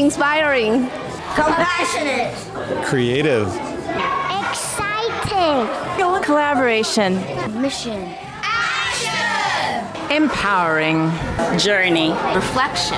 Inspiring. Compassionate. Creative. Exciting. Collaboration. Mission. action, Empowering. Journey. Reflection.